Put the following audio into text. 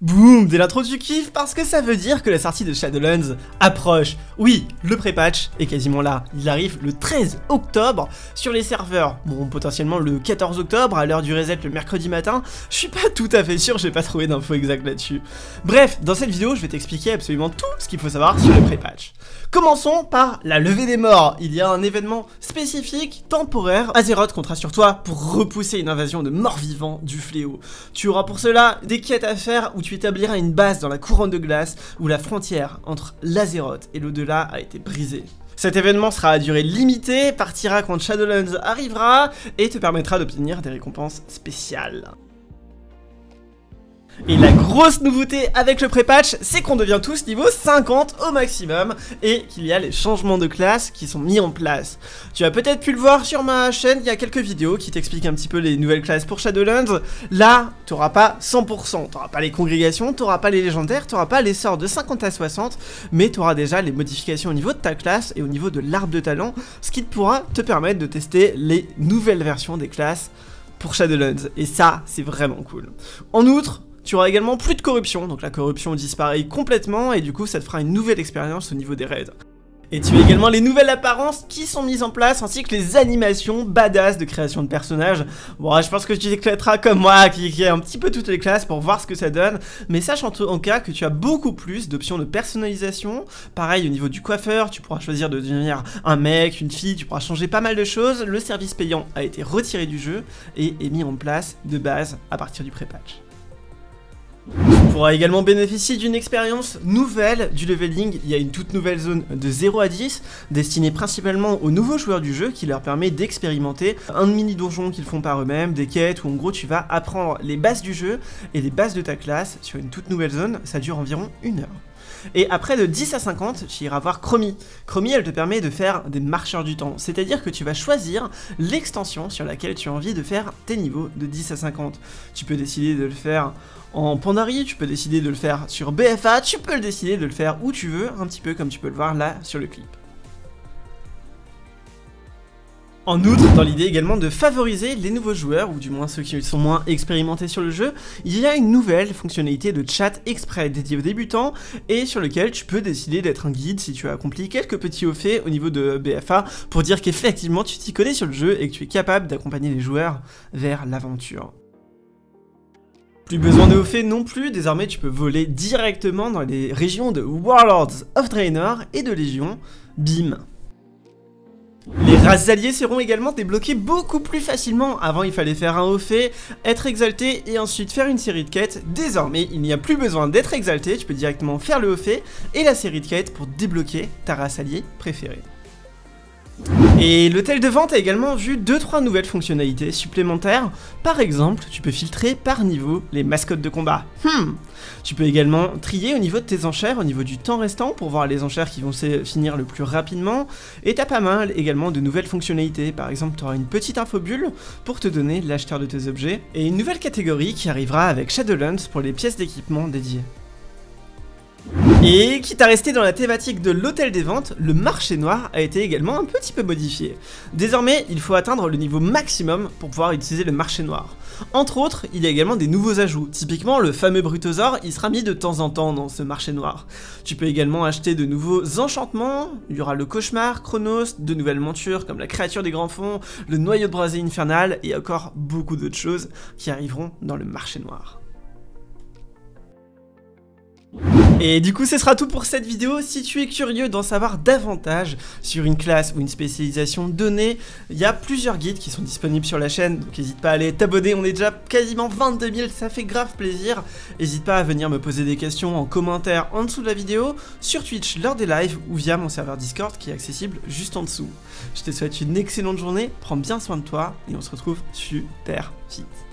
Boum, dès l'intro tu kiffes parce que ça veut dire que la sortie de Shadowlands approche. Oui, le pré-patch est quasiment là. Il arrive le 13 octobre sur les serveurs. Bon, potentiellement le 14 octobre à l'heure du reset le mercredi matin. Je suis pas tout à fait sûr, j'ai pas trouvé d'infos exactes là-dessus. Bref, dans cette vidéo, je vais t'expliquer absolument tout ce qu'il faut savoir sur le pré-patch. Commençons par la levée des morts. Il y a un événement spécifique, temporaire. Azeroth comptera sur toi pour repousser une invasion de morts vivants du fléau. Tu auras pour cela des quêtes à faire où tu établiras une base dans la couronne de glace où la frontière entre l'Azeroth et l'au-delà a été brisée. Cet événement sera à durée limitée, partira quand Shadowlands arrivera et te permettra d'obtenir des récompenses spéciales. Et la grosse nouveauté avec le pré-patch, c'est qu'on devient tous niveau 50 au maximum et qu'il y a les changements de classe qui sont mis en place. Tu as peut-être pu le voir sur ma chaîne, il y a quelques vidéos qui t'expliquent un petit peu les nouvelles classes pour Shadowlands. Là, tu n'auras pas 100%, tu n'auras pas les congrégations, tu n'auras pas les légendaires, tu n'auras pas les sorts de 50 à 60, mais tu auras déjà les modifications au niveau de ta classe et au niveau de l'arbre de talent, ce qui pourra te permettre de tester les nouvelles versions des classes pour Shadowlands. Et ça, c'est vraiment cool. En outre, tu auras également plus de corruption, donc la corruption disparaît complètement et du coup ça te fera une nouvelle expérience au niveau des raids. Et tu as également les nouvelles apparences qui sont mises en place, ainsi que les animations badass de création de personnages. Bon, je pense que tu t'éclateras comme moi, qui, a un petit peu toutes les classes pour voir ce que ça donne. Mais sache en tout cas que tu as beaucoup plus d'options de personnalisation. Pareil, au niveau du coiffeur, tu pourras choisir de devenir un mec, une fille, tu pourras changer pas mal de choses. Le service payant a été retiré du jeu et est mis en place de base à partir du pré-patch. Tu pourras également bénéficier d'une expérience nouvelle du leveling. Il y a une toute nouvelle zone de 0 à 10 destinée principalement aux nouveaux joueurs du jeu qui leur permet d'expérimenter un mini donjon qu'ils font par eux-mêmes, des quêtes où en gros tu vas apprendre les bases du jeu et les bases de ta classe sur une toute nouvelle zone. Ça dure environ une heure. Et après de 10 à 50, tu iras voir Chromie. Chromie, elle te permet de faire des marcheurs du temps, c'est-à-dire que tu vas choisir l'extension sur laquelle tu as envie de faire tes niveaux de 10 à 50. Tu peux décider de le faire en Pandarie, tu peux décider de le faire sur BFA, tu peux le décider de le faire où tu veux, un petit peu comme tu peux le voir là sur le clip. En outre, dans l'idée également de favoriser les nouveaux joueurs, ou du moins ceux qui sont moins expérimentés sur le jeu, il y a une nouvelle fonctionnalité de chat exprès dédié aux débutants, et sur lequel tu peux décider d'être un guide si tu as accompli quelques petits hauts faits au niveau de BFA, pour dire qu'effectivement tu t'y connais sur le jeu et que tu es capable d'accompagner les joueurs vers l'aventure. Plus besoin de faits non plus, désormais tu peux voler directement dans les régions de Warlords of Draenor et de Légion, bim races alliées seront également débloquées beaucoup plus facilement. Avant, il fallait faire un haut être exalté et ensuite faire une série de quêtes. Désormais, il n'y a plus besoin d'être exalté, tu peux directement faire le haut et la série de quêtes pour débloquer ta race alliée préférée. Et l'hôtel de vente a également vu 2-3 nouvelles fonctionnalités supplémentaires. Par exemple, tu peux filtrer par niveau les mascottes de combat. Hmm. Tu peux également trier au niveau de tes enchères, au niveau du temps restant, pour voir les enchères qui vont se finir le plus rapidement. Et t'as pas mal également de nouvelles fonctionnalités. Par exemple, tu auras une petite infobulle pour te donner l'acheteur de tes objets. Et une nouvelle catégorie qui arrivera avec Shadowlands pour les pièces d'équipement dédiées. Et quitte à rester dans la thématique de l'hôtel des ventes, le marché noir a été également un petit peu modifié. Désormais, il faut atteindre le niveau maximum pour pouvoir utiliser le marché noir. Entre autres, il y a également des nouveaux ajouts. Typiquement, le fameux Brutosaur, il sera mis de temps en temps dans ce marché noir. Tu peux également acheter de nouveaux enchantements, il y aura le cauchemar, Chronos, de nouvelles montures comme la créature des grands fonds, le noyau de brasée infernal et encore beaucoup d'autres choses qui arriveront dans le marché noir. Et du coup ce sera tout pour cette vidéo, si tu es curieux d'en savoir davantage sur une classe ou une spécialisation donnée, il y a plusieurs guides qui sont disponibles sur la chaîne, donc n'hésite pas à aller t'abonner, on est déjà quasiment 22 000, ça fait grave plaisir, n'hésite pas à venir me poser des questions en commentaire en dessous de la vidéo, sur Twitch lors des lives ou via mon serveur Discord qui est accessible juste en dessous. Je te souhaite une excellente journée, prends bien soin de toi et on se retrouve super vite.